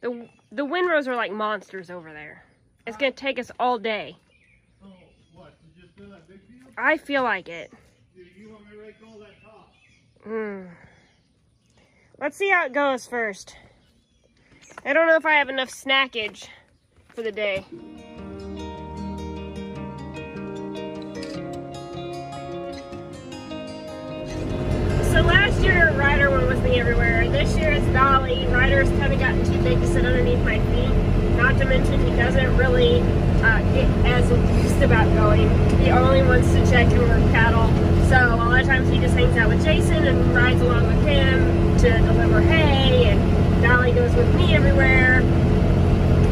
The, the windrows are like monsters over there. It's gonna take us all day. So, what, to field? I feel like it. To? Hmm. Let's see how it goes first. I don't know if I have enough snackage for the day. So last year, Ryder me everywhere. This year it's Dolly. Ryder's kind of gotten too big to sit underneath my feet. Not to mention he doesn't really uh, get as enthused about going. He only wants to check and work cattle. So a lot of times he just hangs out with Jason and rides along with him to deliver hay. And Dolly goes with me everywhere.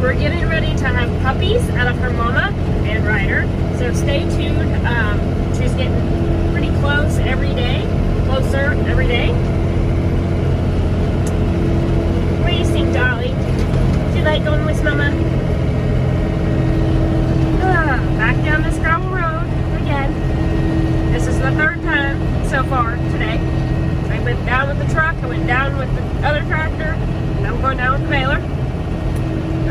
We're getting ready to have puppies out of her mama and Ryder. So stay tuned. Um, she's getting pretty close every day closer every day. What do you think, Dolly? Do you like going with Mama? Ah, back down this gravel road again. This is the third time so far today. I went down with the truck, I went down with the other tractor, and I'm going down with the baler.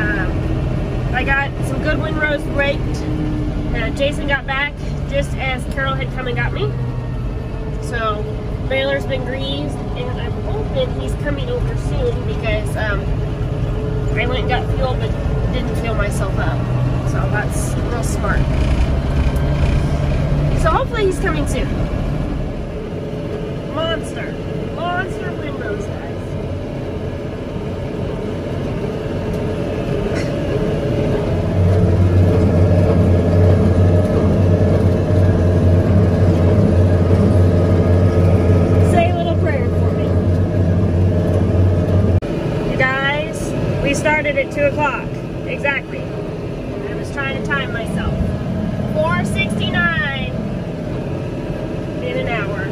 Um, I got some good windrows raked. Uh, Jason got back just as Carol had come and got me. So baler's been greased and I'm hoping he's coming over soon because um, I went and got fuel but didn't fuel myself up. So that's real smart. So hopefully he's coming soon. Monster. Monster windrows, guys. Say a little prayer for me. You guys, we started at 2 o'clock. Exactly. I was trying to time myself. 469 in an hour.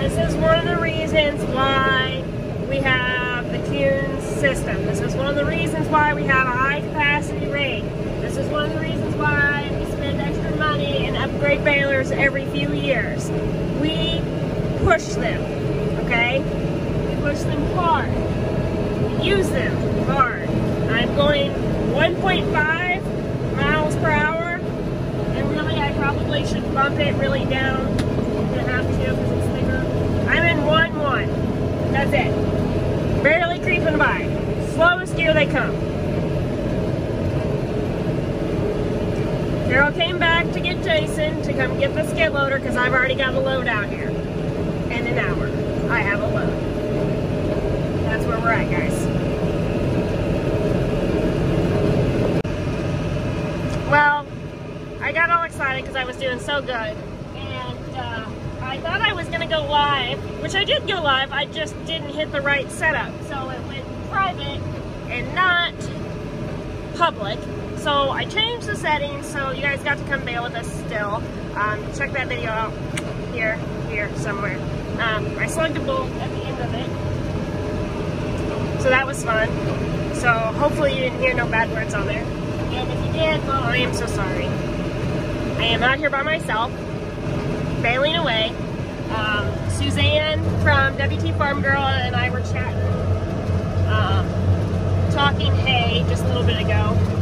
This is one of the reasons why we have the Kuhn system. This is one of the reasons why we have a high capacity rate. This is one of the reasons why we spend extra money and upgrade balers every few years. We push them, okay? We push them hard. We use them hard. I'm going 1.5 miles per hour, and really I probably should bump it really down. I'm gonna have to because it's bigger. I'm in 1-1. That's it. Barely creeping by. Slowest gear they come. Carol came back to get Jason to come get the skid loader because I've already got a load out here. In an hour, I have a load. That's where we're at, guys. Well, I got all excited because I was doing so good. And uh, I thought I was going to go live, which I did go live. I just didn't hit the right setup. So it went private and not public. So I changed the settings so you guys got to come bale with us still. Um, check that video out here, here, somewhere. Um, I slugged a bolt at the end of it. So that was fun. So hopefully you didn't hear no bad words on there. And if you did, well, I am so sorry. I am out here by myself, baling away. Um, Suzanne from WT Farm Girl and I were chatting, um, talking hay just a little bit ago.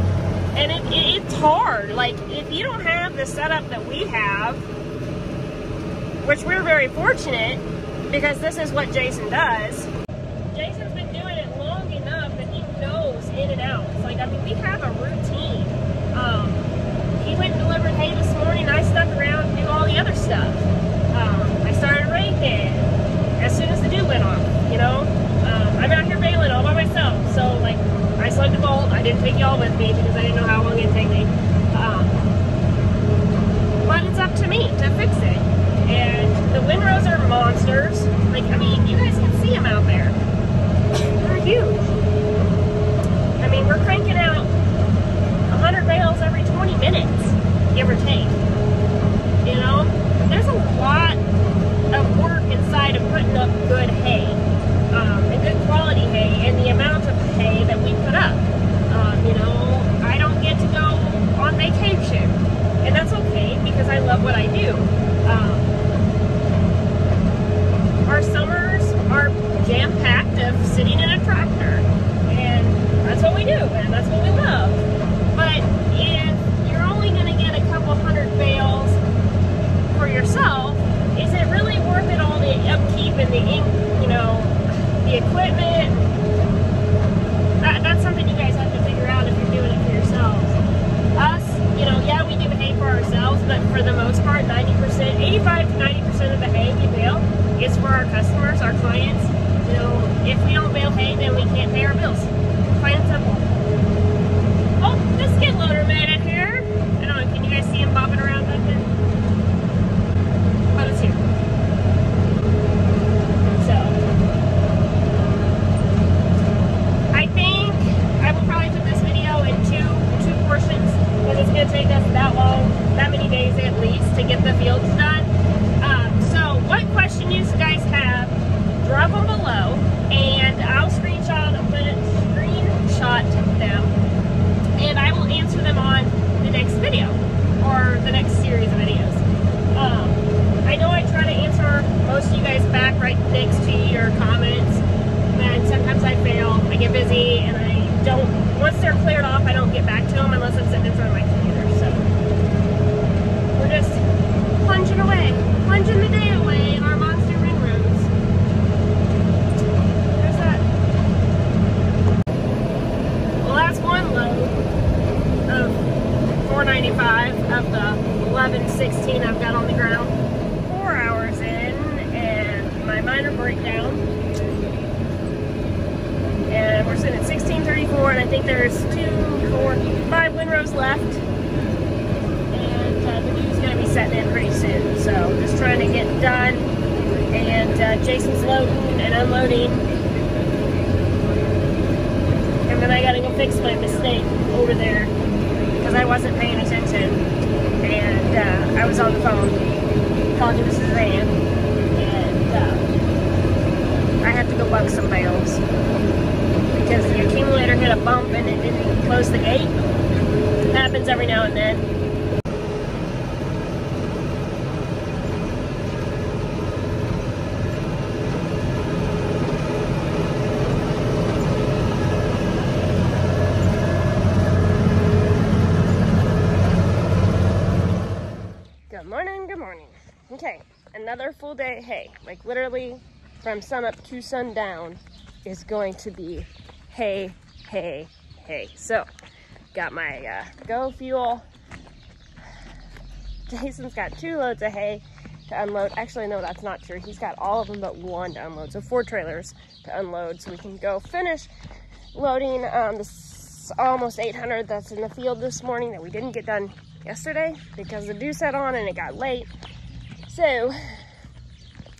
And it, it, it's hard. Like, if you don't have the setup that we have, which we're very fortunate because this is what Jason does. Jason's been doing it long enough that he knows in and out. It's like, I mean, we have a routine. Um, he went and delivered hay this morning. I stuck around and do all the other stuff. Um, I started raking as soon as the dew went off, you know? Um, I'm out here baling all by myself. So, like, Slugged a bolt. I didn't take y'all with me because I didn't know how long it'd take me. Um, but it's up to me to fix it. And the windrows are monsters. Like, I mean, you guys can see them out there. They're huge. I mean, we're cranking out 100 bales every 20 minutes, give or take. You know? There's a lot of work inside of putting up good hay. Um, and good quality hay, and the amount of hay that we put up. Um, you know, I don't get to go on vacation, and that's okay because I love what I do. Um, our summers are jam-packed of sitting in a tractor. And that's what we do, and that's what we love. But if you're only going to get a couple hundred bales for yourself, is it really worth it all the upkeep and the ink, you know, the equipment? That, that's something you guys have to figure out if you're doing it for yourselves. Us, you know, yeah, we do hay for ourselves, but for the most part, 90%, 85 to 90% of the hay we bale is for our customers, our clients. You know, if we don't bale hay, then we can't pay our bills. Plain and simple. Oh, the skid loader made it here. I don't know, can you guys see him bobbing around back there? But it's here. So, I think I will probably put this video in two two portions because it's going to take us that long, that many days at least, to get the fields done. Um, so, what question you guys have, drop them below, and I'll screenshot screenshot them, and I will answer them on the next video or the next series of videos. Um, I know I try to answer most of you guys back right next to your comments, and sometimes I fail. I get busy, and I don't. Once they're cleared off, I don't get back to them unless I'm sitting in front of my computer. So we're just plunging away, plunging the day away in our monster windrows. There's that. Well, that's one load of 495 of the 1116 I've got on the ground. Four hours in, and my minor breakdown. And we're sitting at 1634, and I think there's two, four, five windrows left. And uh, the dew's going to be setting in pretty soon. So just trying to get done. And uh, Jason's loading and unloading. And then I got to go fix my mistake over there because I wasn't paying attention. And uh, I was on the phone talking to Suzanne. And uh, I had to go bug some bales because the accumulator hit a bump and it didn't close the gate. It happens every now and then. Good morning, good morning. Okay, another full day. Hey, like literally from sun up to sundown is going to be hay, hay, hay. So, got my uh, Go Fuel. Jason's got two loads of hay to unload. Actually, no, that's not true. He's got all of them but one to unload. So four trailers to unload so we can go finish loading um, this almost 800 that's in the field this morning that we didn't get done yesterday because the dew set on and it got late. So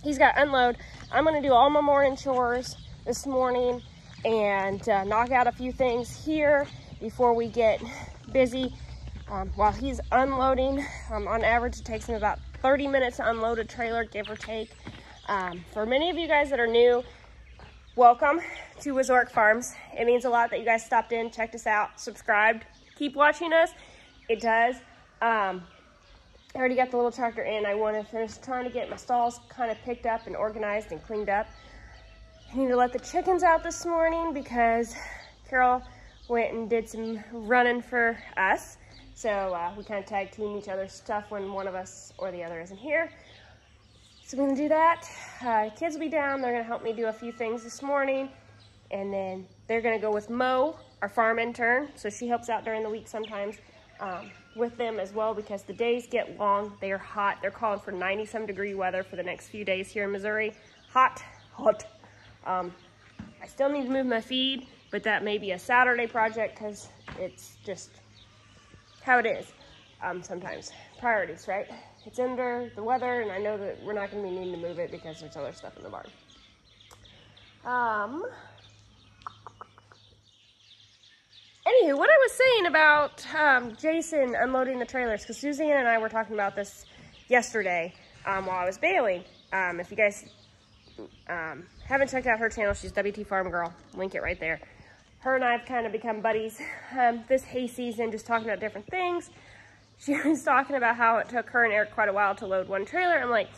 he's got unload. I'm gonna do all my morning chores this morning and uh, knock out a few things here before we get busy. Um, while he's unloading, um, on average it takes him about 30 minutes to unload a trailer, give or take. Um, for many of you guys that are new, welcome to Wieczorek Farms. It means a lot that you guys stopped in, checked us out, subscribed, keep watching us. It does. I already got the little tractor in. I want to finish trying to get my stalls kind of picked up and organized and cleaned up. I need to let the chickens out this morning because Carol went and did some running for us. So uh, we kind of tag team each other's stuff when one of us or the other isn't here. So we're gonna do that. Uh, kids will be down. They're gonna help me do a few things this morning. And then they're gonna go with Mo, our farm intern. So she helps out during the week sometimes um, with them as well because the days get long. They are hot. They're calling for 90 some degree weather for the next few days here in Missouri. Hot, hot. Um, I still need to move my feed, but that may be a Saturday project because it's just how it is um, sometimes. Priorities, right? It's under the weather, and I know that we're not going to be needing to move it because there's other stuff in the barn. Um, anywho, what I was saying about um, Jason unloading the trailers, because Suzanne and I were talking about this yesterday um, while I was baling. Um, if you guys um, haven't checked out her channel, she's WT Farm Girl. Link it right there. Her and I have kind of become buddies um, this hay season, just talking about different things. She was talking about how it took her and Eric quite a while to load one trailer. I'm like,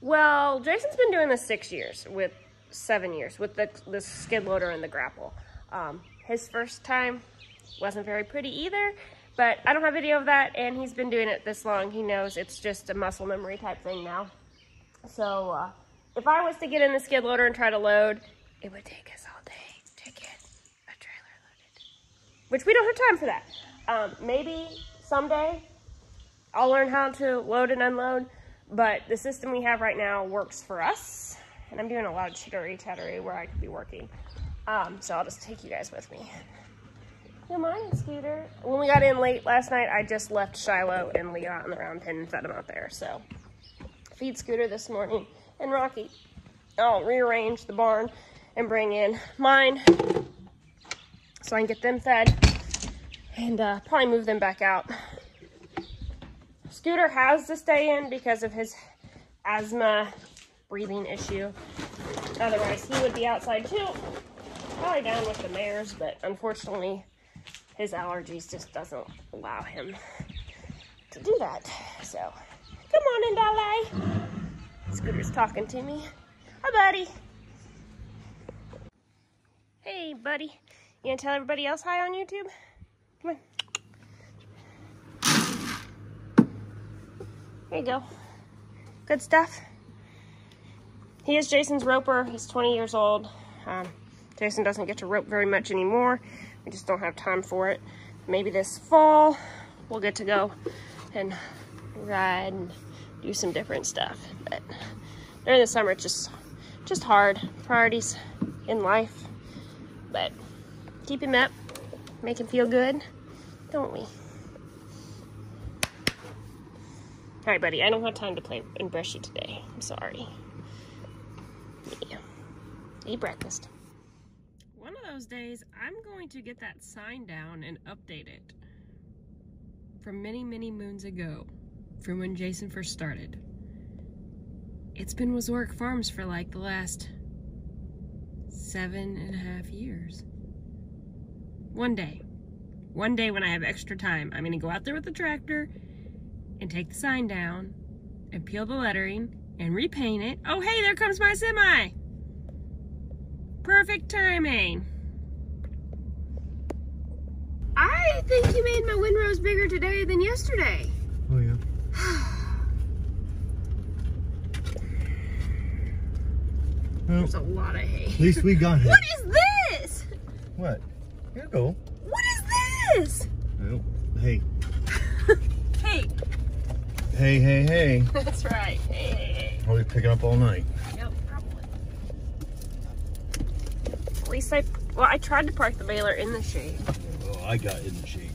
well, Jason's been doing this six years with seven years with the, the skid loader and the grapple. Um, His first time wasn't very pretty either, but I don't have video of that, and he's been doing it this long. He knows it's just a muscle memory type thing now. So uh, if I was to get in the skid loader and try to load, it would take us all day to get a trailer loaded, which we don't have time for that. Um, maybe someday I'll learn how to load and unload, but the system we have right now works for us. And I'm doing a lot of chittery chattery where I could be working. Um, so I'll just take you guys with me. Good morning, Scooter. When we got in late last night, I just left Shiloh and Leah on the round pen and fed them out there. So feed Scooter this morning and Rocky. I'll rearrange the barn and bring in mine so I can get them fed and uh, probably move them back out. Scooter has to stay in because of his asthma breathing issue. Otherwise, he would be outside too. Probably down with the mares, but unfortunately, his allergies just doesn't allow him to do that. So, good morning, Dolly. Scooter's talking to me. Hi, buddy. Hey, buddy. You gonna tell everybody else hi on YouTube? Come on. There you go. Good stuff. He is Jason's roper. He's 20 years old. Um, Jason doesn't get to rope very much anymore. We just don't have time for it. Maybe this fall we'll get to go and ride and do some different stuff. But during the summer, it's just, just hard. Priorities in life. But keep him up, make him feel good, don't we? All right, buddy, I don't have time to play and brush you today. I'm sorry. Yeah. Eat breakfast. Those days, I'm going to get that sign down and update it. From many, many moons ago, from when Jason first started. It's been Wieczorek Farms for like the last seven and a half years. One day, one day when I have extra time, I'm gonna go out there with the tractor and take the sign down and peel the lettering and repaint it. Oh, hey, there comes my semi. Perfect timing. I think you made my windrows bigger today than yesterday. Oh, yeah. Well, There's a lot of hay. at least we got it. What is this? What? Here you go. What is this? Well, hey. Hey, Hey, hey, hey. that's right. Hey, hey, hey. I'll be picking up all night. Yep, probably. At least I, well, I tried to park the baler in the shade. I got in the shade.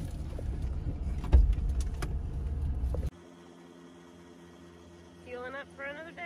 Fueling up for another day.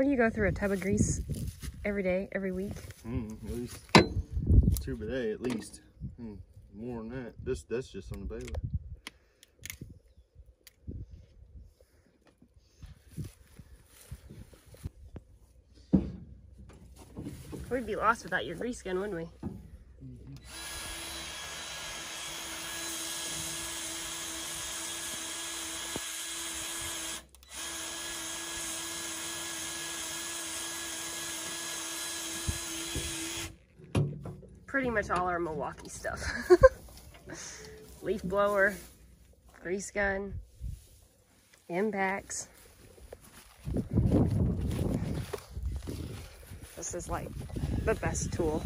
What do you go through, a tub of grease every day, every week? Mm, at least two a day, at least. Mm, more than that. This That's just on the baler. We'd be lost without your grease gun, wouldn't we? pretty much all our Milwaukee stuff. Leaf blower, grease gun, impacts. This is like the best tool.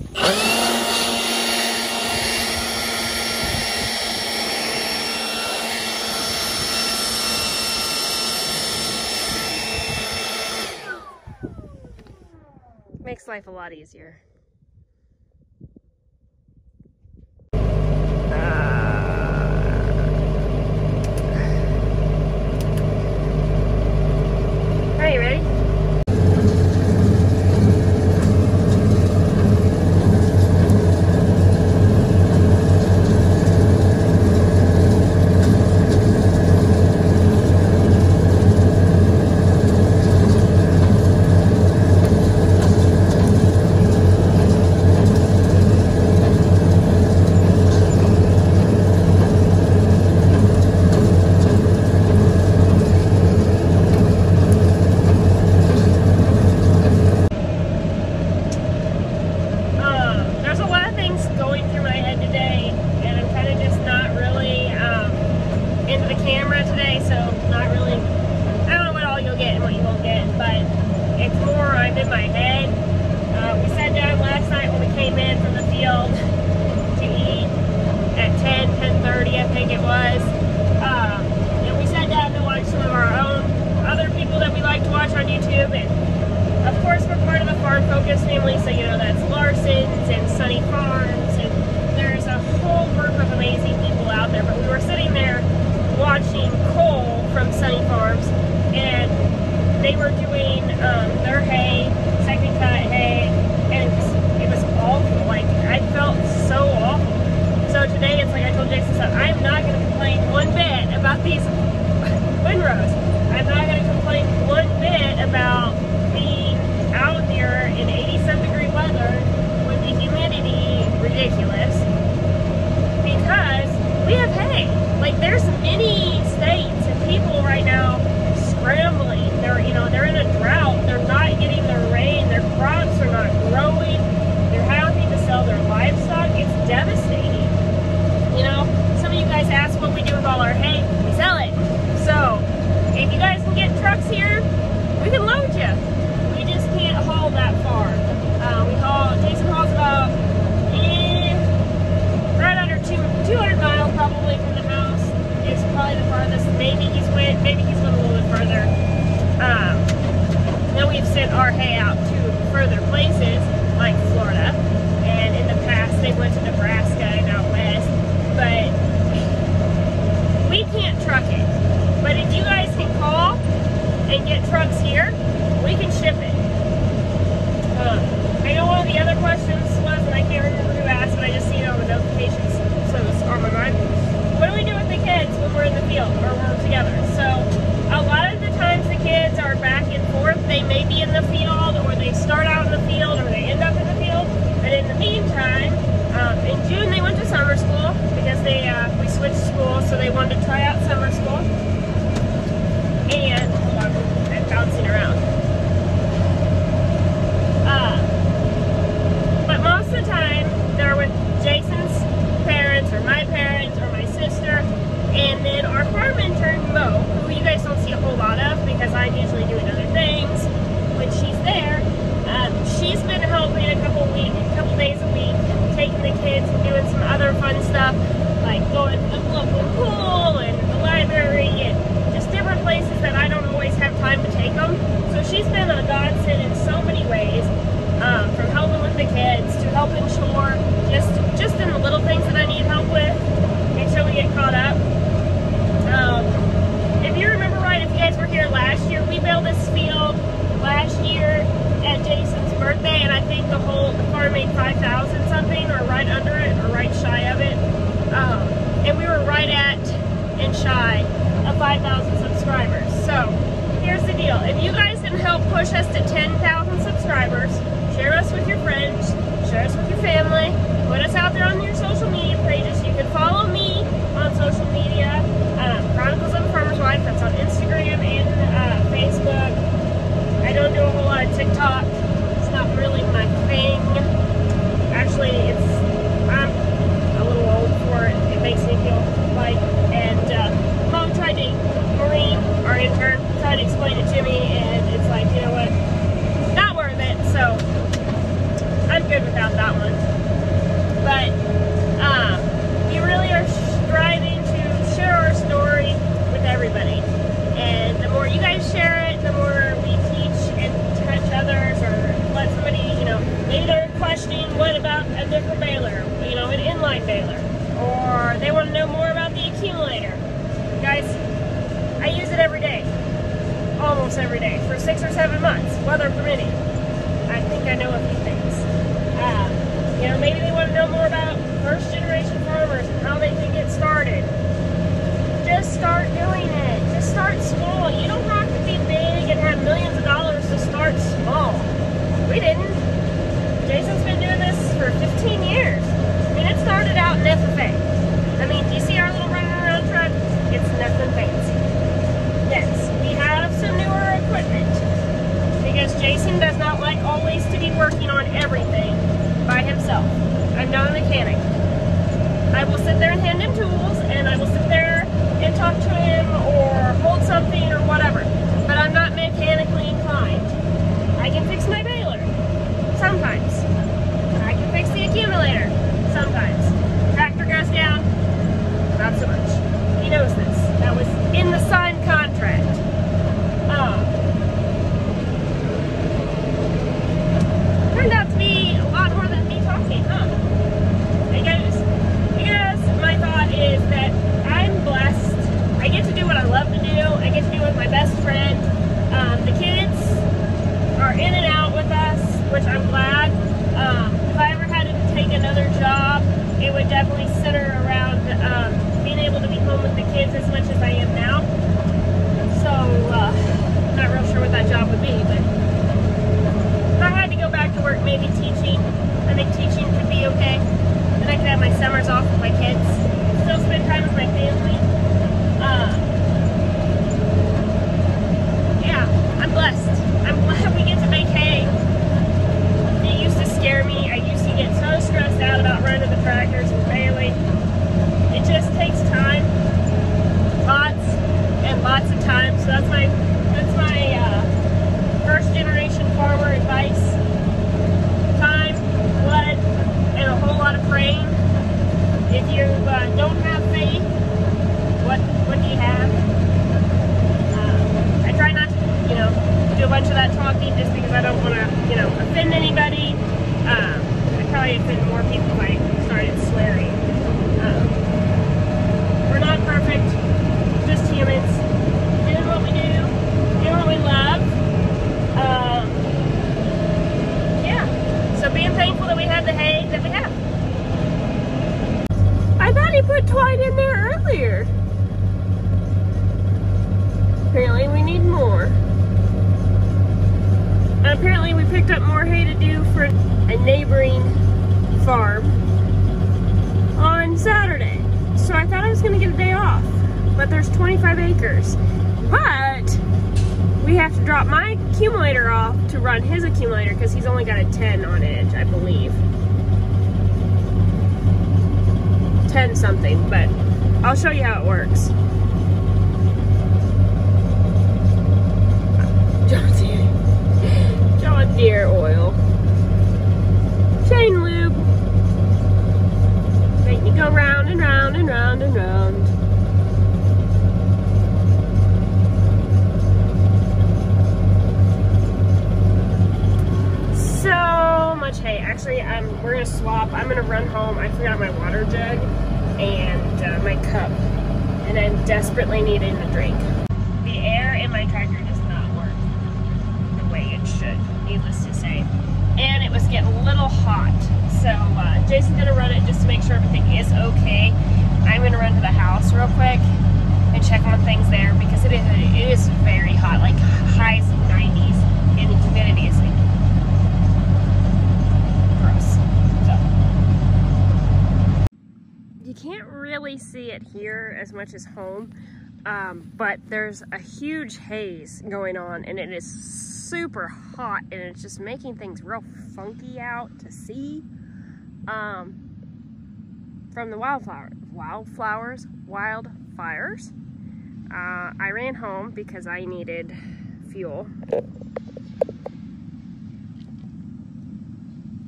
Makes life a lot easier. Michael Jackson said, I'm not going to complain one bit about these windrows. I'm not going to complain one bit about being out there in 87-degree weather with the humidity ridiculous because we have hay. Like there's many states and people right now scrambling. They're, you know, they're in a drought. Call our hay. we sell it. So if you guys can get trucks here, we can load you. We just can't haul that far. Uh, we haul, Jason hauls about eh, right under two, 200 miles probably from the house. It's probably the farthest. Maybe he's went, maybe he's went a little bit further. Um, then we've sent our hay out to further places. but there's 25 acres. But we have to drop my accumulator off to run his accumulator because he's only got a 10 on edge, I believe. 10 something, but I'll show you how it works. John Deere, John Deere oil. Chain lube. Make me go round and round and round and round. so much hay. Actually, um, we're going to swap. I'm going to run home. I forgot my water jug and uh, my cup, and I'm desperately needing a drink. The air in my tractor does not work the way it should, needless to say. And it was getting a little hot, so uh, Jason's going to run it just to make sure everything is okay. I'm going to run to the house real quick and check on things there because it is, it is very hot, like highs 90s, and the humidity is here as much as home. Um, but there's a huge haze going on and it is super hot and it's just making things real funky out to see um, from the wildflower, wildflowers, wildfires. Uh, I ran home because I needed fuel.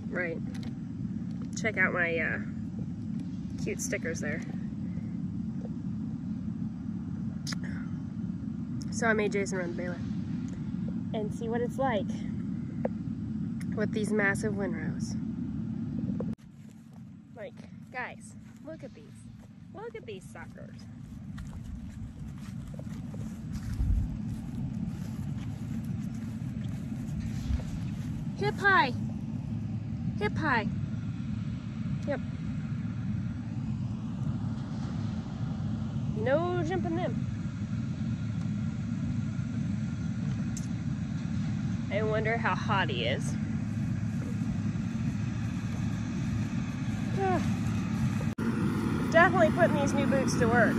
Right. Check out my uh, cute stickers there. So I made Jason run the baler and see what it's like with these massive windrows. Like, guys, look at these. Look at these suckers. Hip high. Hip high. Yep. No jumping them. I wonder how hot he is. Ah. Definitely putting these new boots to work.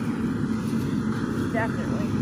Definitely.